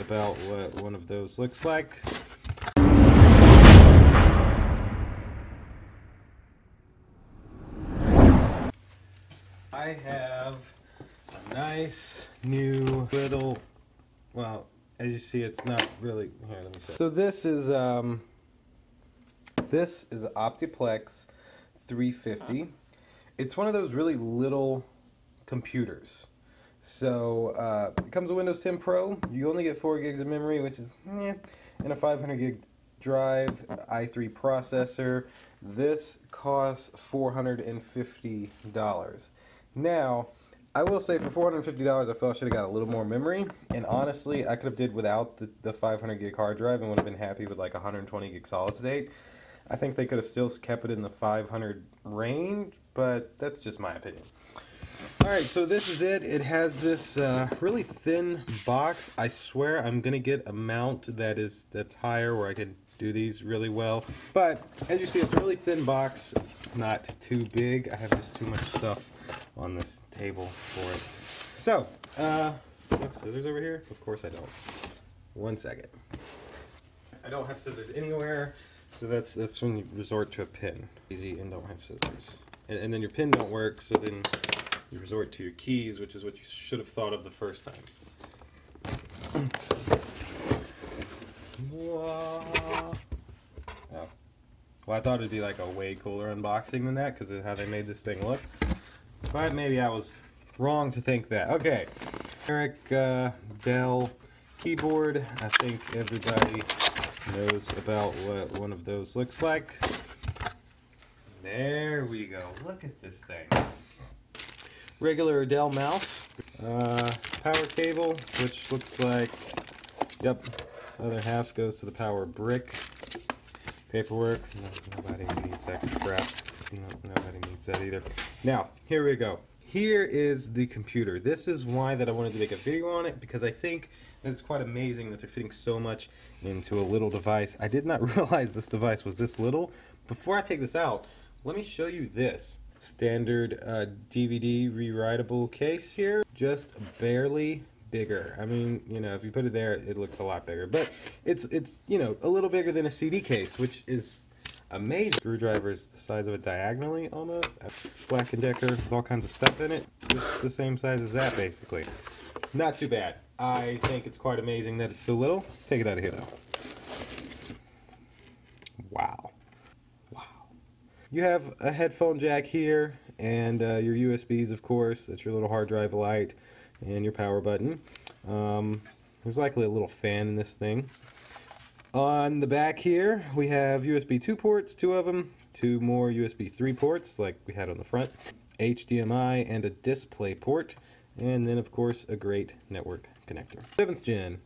about what one of those looks like. I have a nice new little, well, as you see, it's not really, here, let me show. So this is, um, this is Optiplex 3050. It's one of those really little computers. So uh, it comes with Windows 10 Pro. You only get 4 gigs of memory, which is eh, and a 500 gig drive, i3 processor. This costs $450. Now, I will say for $450, I felt I should have got a little more memory. And honestly, I could have did without the, the 500 gig hard drive and would have been happy with like 120 gig solid state. I think they could have still kept it in the 500 range, but that's just my opinion. Alright, so this is it. It has this uh, really thin box. I swear I'm going to get a mount that is that's higher where I can do these really well. But as you see, it's a really thin box, not too big. I have just too much stuff on this table for it. So, uh, scissors over here? Of course I don't. One second. I don't have scissors anywhere, so that's that's when you resort to a pin. Easy and don't have scissors. And, and then your pin don't work, so then you resort to your keys, which is what you should have thought of the first time. Oh. Well, I thought it'd be like a way cooler unboxing than that because of how they made this thing look. But maybe I was wrong to think that. Okay. Eric uh, Dell keyboard. I think everybody knows about what one of those looks like. There we go. Look at this thing. Regular Dell mouse. Uh, power cable, which looks like, yep, other half goes to the power brick. Paperwork. No, nobody needs that crap. No, nobody needs that either. Now, here we go. Here is the computer. This is why that I wanted to make a video on it because I think that it's quite amazing that they're fitting so much into a little device. I did not realize this device was this little. Before I take this out, let me show you this standard uh, DVD rewritable case here. Just barely bigger. I mean, you know, if you put it there, it looks a lot bigger. But it's, it's you know, a little bigger than a CD case, which is amazing. Screwdriver's the size of it diagonally almost. Black & Decker with all kinds of stuff in it. Just the same size as that, basically. Not too bad. I think it's quite amazing that it's so little. Let's take it out of here, though. Wow. Wow. You have a headphone jack here, and uh, your USBs, of course. That's your little hard drive light and your power button. Um, there's likely a little fan in this thing. On the back here, we have USB 2 ports, two of them, two more USB 3 ports like we had on the front, HDMI and a display port, and then of course a great network connector. 7th gen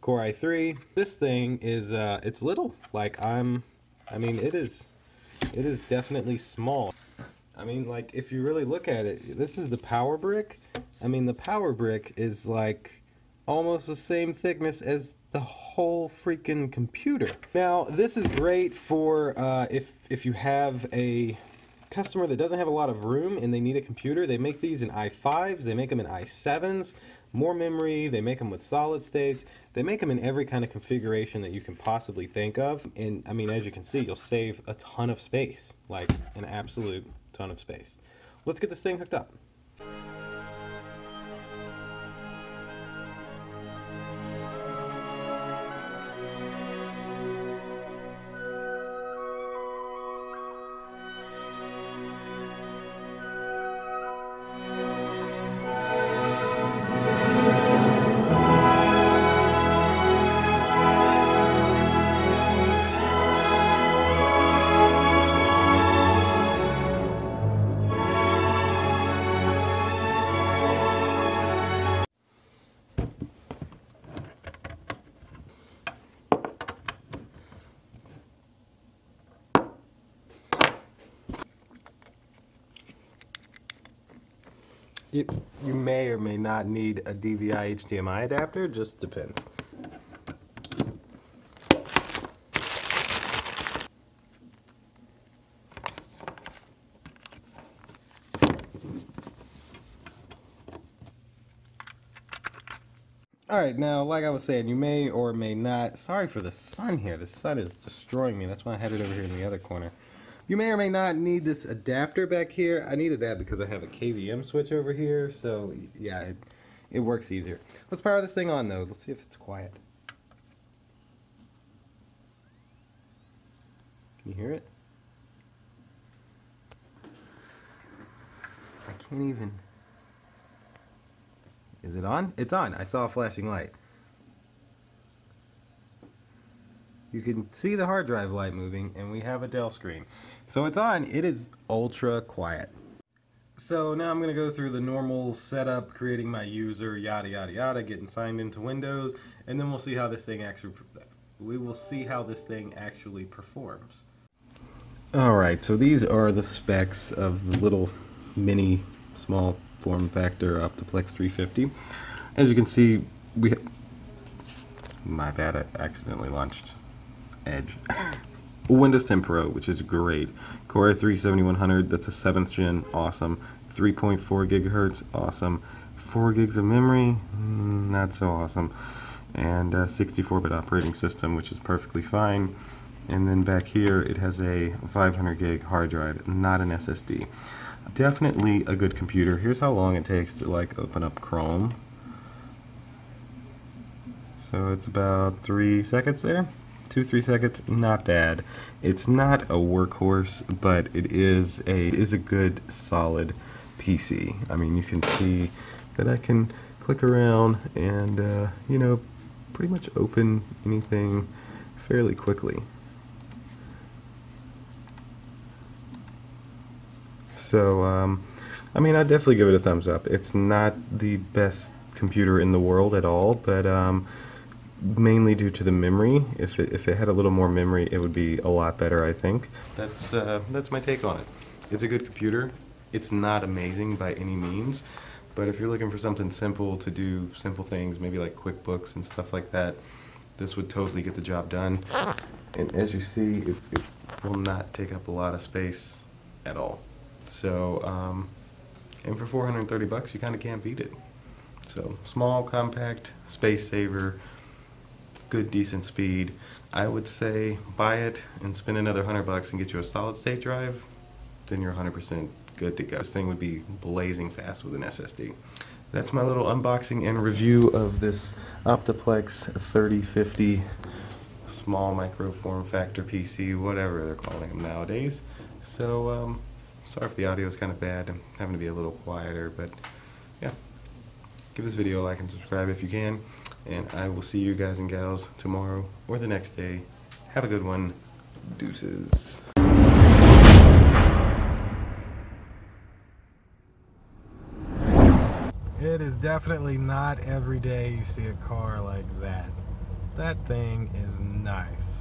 Core i3. This thing is, uh, it's little. Like I'm, I mean it is, it is definitely small. I mean like if you really look at it, this is the power brick I mean, the power brick is like almost the same thickness as the whole freaking computer. Now, this is great for uh, if, if you have a customer that doesn't have a lot of room and they need a computer. They make these in i5s, they make them in i7s, more memory, they make them with solid states. They make them in every kind of configuration that you can possibly think of. And I mean, as you can see, you'll save a ton of space, like an absolute ton of space. Let's get this thing hooked up. You, you may or may not need a DVI HDMI adapter, just depends. All right, now, like I was saying, you may or may not. Sorry for the sun here. The sun is destroying me. That's why I had it over here in the other corner. You may or may not need this adapter back here. I needed that because I have a KVM switch over here. So, yeah, it, it works easier. Let's power this thing on, though. Let's see if it's quiet. Can you hear it? I can't even. Is it on? It's on. I saw a flashing light. You can see the hard drive light moving, and we have a Dell screen. So it's on. It is ultra quiet. So now I'm going to go through the normal setup, creating my user, yada yada yada, getting signed into Windows, and then we'll see how this thing actually. We will see how this thing actually performs. Alright, so these are the specs of the little mini small form factor Optiplex 3050. As you can see, we my bad, I accidentally launched Edge. Windows 10 Pro, which is great. Core i3 7100, that's a 7th gen, awesome. 3.4 gigahertz, awesome. 4 gigs of memory, mm, not so awesome. And 64-bit operating system, which is perfectly fine and then back here it has a 500 gig hard drive not an SSD definitely a good computer here's how long it takes to like open up Chrome so it's about three seconds there two three seconds not bad. It's not a workhorse but it is a is a good solid PC I mean you can see that I can click around and uh, you know pretty much open anything fairly quickly. So, um, I mean, I'd definitely give it a thumbs up. It's not the best computer in the world at all, but um, mainly due to the memory. If it, if it had a little more memory, it would be a lot better, I think. That's, uh, that's my take on it. It's a good computer. It's not amazing by any means, but if you're looking for something simple to do simple things, maybe like QuickBooks and stuff like that, this would totally get the job done. And as you see, it, it will not take up a lot of space at all. So, um, and for 430 bucks, you kind of can't beat it. So, small, compact, space saver, good, decent speed. I would say buy it and spend another 100 bucks and get you a solid state drive, then you're 100% good to go. This thing would be blazing fast with an SSD. That's my little unboxing and review of this Optiplex 3050 small micro form factor PC, whatever they're calling them nowadays. So, um, Sorry if the audio is kind of bad. I'm having to be a little quieter, but yeah. Give this video a like and subscribe if you can. And I will see you guys and gals tomorrow or the next day. Have a good one. Deuces. It is definitely not every day you see a car like that. That thing is nice.